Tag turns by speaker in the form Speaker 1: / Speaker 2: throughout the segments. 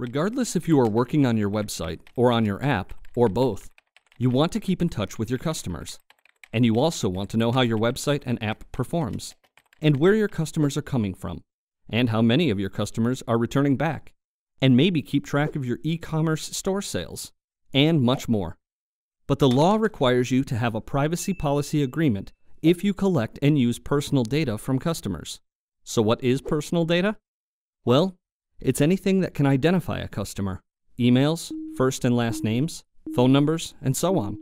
Speaker 1: Regardless if you are working on your website or on your app, or both, you want to keep in touch with your customers. And you also want to know how your website and app performs, and where your customers are coming from, and how many of your customers are returning back, and maybe keep track of your e commerce store sales, and much more. But the law requires you to have a privacy policy agreement if you collect and use personal data from customers. So, what is personal data? Well, it's anything that can identify a customer emails, first and last names, phone numbers, and so on.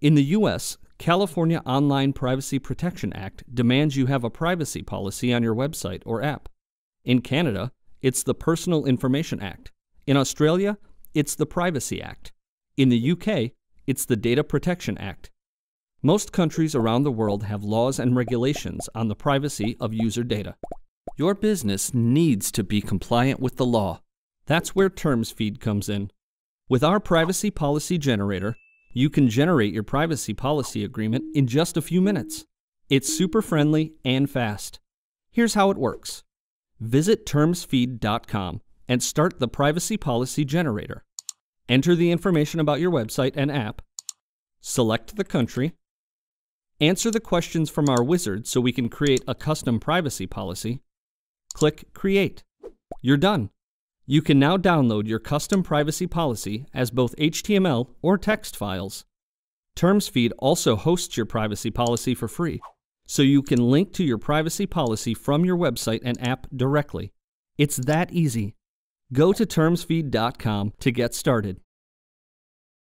Speaker 1: In the U.S., California Online Privacy Protection Act demands you have a privacy policy on your website or app. In Canada, it's the Personal Information Act. In Australia, it's the Privacy Act. In the UK, it's the Data Protection Act. Most countries around the world have laws and regulations on the privacy of user data. Your business needs to be compliant with the law. That's where TermsFeed comes in. With our privacy policy generator, you can generate your privacy policy agreement in just a few minutes. It's super friendly and fast. Here's how it works visit termsfeed.com and start the privacy policy generator. Enter the information about your website and app, select the country, answer the questions from our wizard so we can create a custom privacy policy, Click Create. You're done. You can now download your custom privacy policy as both HTML or text files. TermsFeed also hosts your privacy policy for free, so you can link to your privacy policy from your website and app directly. It's that easy. Go to termsfeed.com to get started.